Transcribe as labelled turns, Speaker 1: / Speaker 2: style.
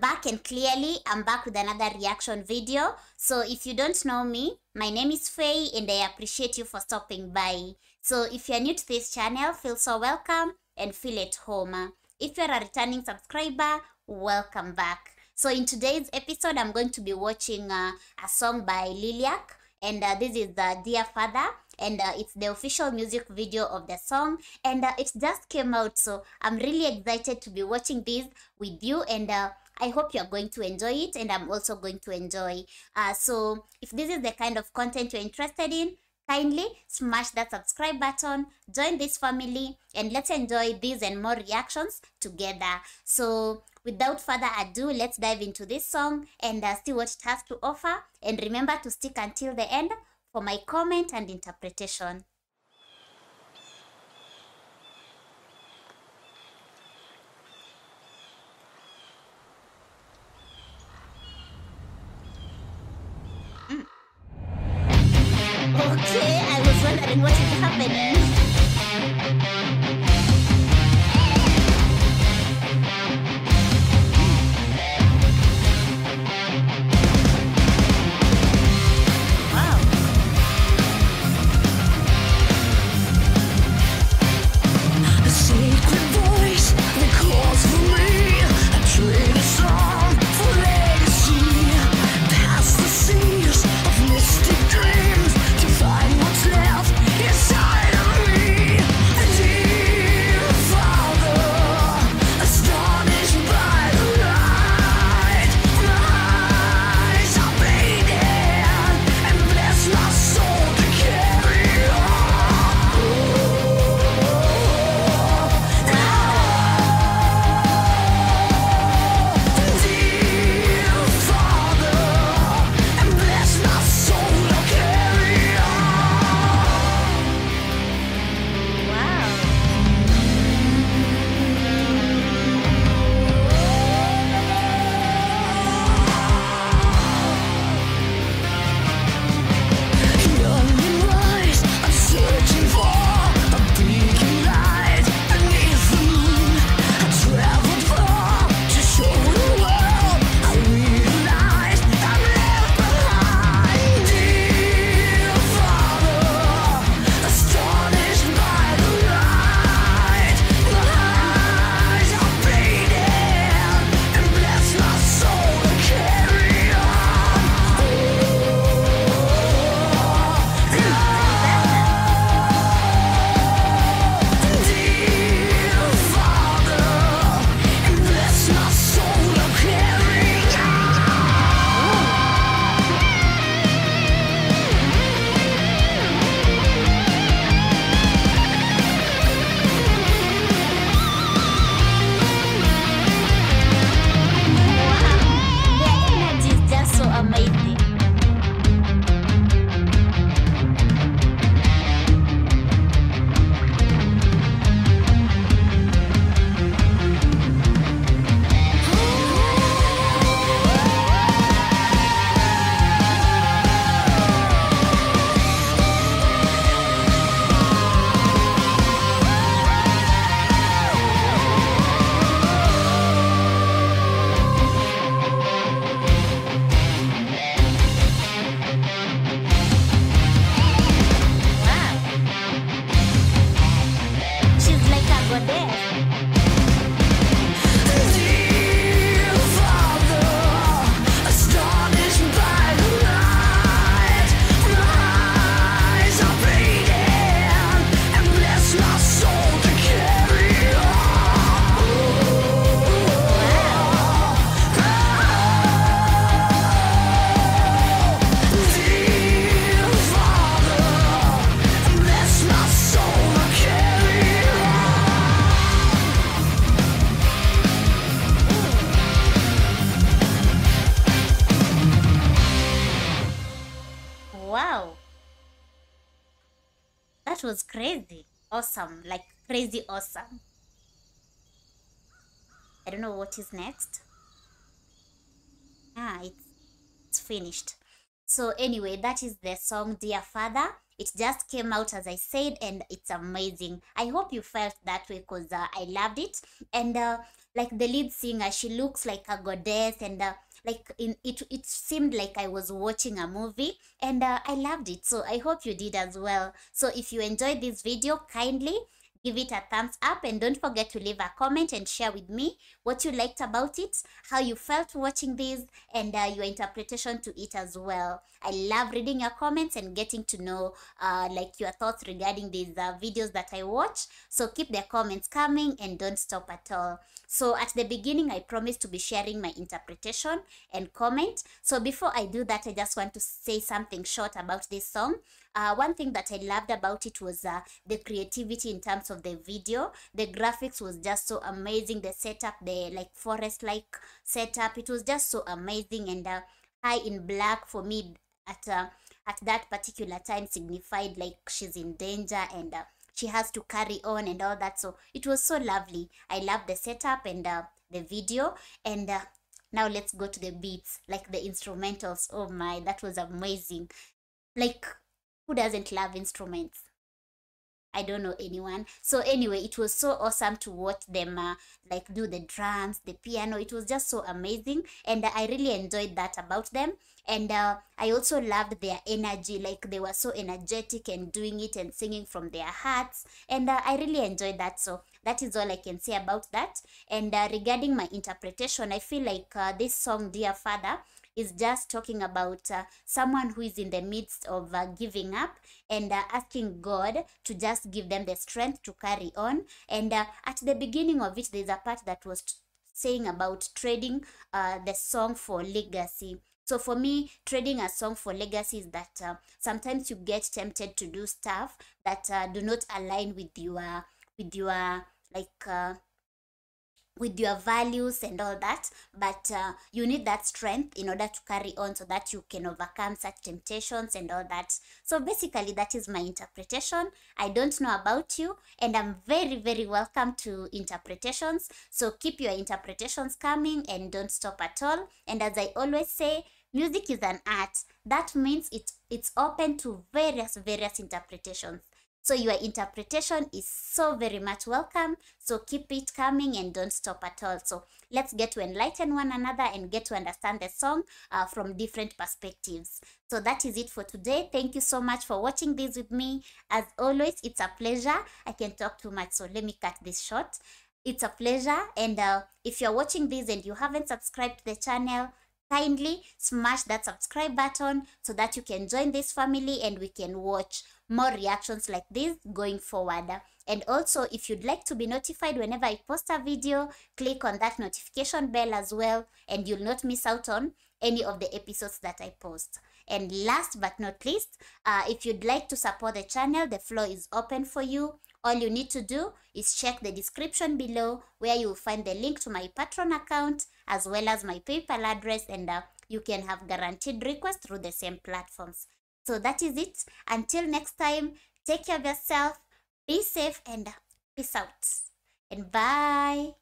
Speaker 1: back and clearly I'm back with another reaction video. So if you don't know me, my name is Faye and I appreciate you for stopping by. So if you're new to this channel, feel so welcome and feel at home. If you're a returning subscriber, welcome back. So in today's episode, I'm going to be watching uh, a song by Liliac and uh, this is the Dear Father and uh, it's the official music video of the song and uh, it just came out so i'm really excited to be watching this with you and uh, i hope you're going to enjoy it and i'm also going to enjoy uh, so if this is the kind of content you're interested in kindly smash that subscribe button join this family and let's enjoy these and more reactions together so without further ado let's dive into this song and uh, see what it has to offer and remember to stick until the end for my comment and interpretation. Thank you. Like That was crazy. Awesome. Like crazy awesome. I don't know what is next. Ah, it's, it's finished. So anyway, that is the song Dear Father. It just came out as I said and it's amazing. I hope you felt that way because uh, I loved it. And uh, like the lead singer she looks like a goddess and uh, like in it it seemed like i was watching a movie and uh, i loved it. So i hope you did as well. So if you enjoyed this video kindly give it a thumbs up and don't forget to leave a comment and share with me what you liked about it how you felt watching this and uh, your interpretation to it as well. I love reading your comments and getting to know uh, like your thoughts regarding these uh, videos that i watch. So keep the comments coming and don't stop at all. So at the beginning i promised to be sharing my interpretation and comment. So before i do that i just want to say something short about this song. Uh, one thing that I loved about it was uh, the creativity in terms of the video. The graphics was just so amazing. The setup, the like forest-like setup, it was just so amazing. And uh, high in black for me at uh, at that particular time signified like she's in danger and uh, she has to carry on and all that. So it was so lovely. I love the setup and uh, the video and. Uh, now let's go to the beats like the instrumentals oh my that was amazing like who doesn't love instruments i don't know anyone. So anyway it was so awesome to watch them uh, like do the drums the piano. It was just so amazing and uh, i really enjoyed that about them. And uh, i also loved their energy like they were so energetic and doing it and singing from their hearts. And uh, i really enjoyed that. So that is all i can say about that. And uh, regarding my interpretation i feel like uh, this song dear father is just talking about uh, someone who is in the midst of uh, giving up and uh, asking God to just give them the strength to carry on. And uh, at the beginning of it, there's a part that was saying about trading uh, the song for legacy. So for me, trading a song for legacy is that uh, sometimes you get tempted to do stuff that do not align with your with your like with your values and all that but uh, you need that strength in order to carry on so that you can overcome such temptations and all that. So basically that is my interpretation. I don't know about you and i'm very very welcome to interpretations. So keep your interpretations coming and don't stop at all. And as i always say music is an art. That means it it's open to various various interpretations so your interpretation is so very much welcome. So keep it coming and don't stop at all. So let's get to enlighten one another and get to understand the song uh, from different perspectives. So that is it for today. Thank you so much for watching this with me. As always, it's a pleasure. I can talk too much, so let me cut this short. It's a pleasure. And uh, if you're watching this and you haven't subscribed to the channel, kindly smash that subscribe button so that you can join this family and we can watch more reactions like this going forward. And also if you'd like to be notified whenever i post a video click on that notification bell as well and you'll not miss out on any of the episodes that i post. And last but not least uh, if you'd like to support the channel the floor is open for you all you need to do is check the description below where you will find the link to my Patreon account as well as my paypal address and uh, you can have guaranteed requests through the same platforms. So that is it. Until next time take care of yourself be safe and uh, peace out. And bye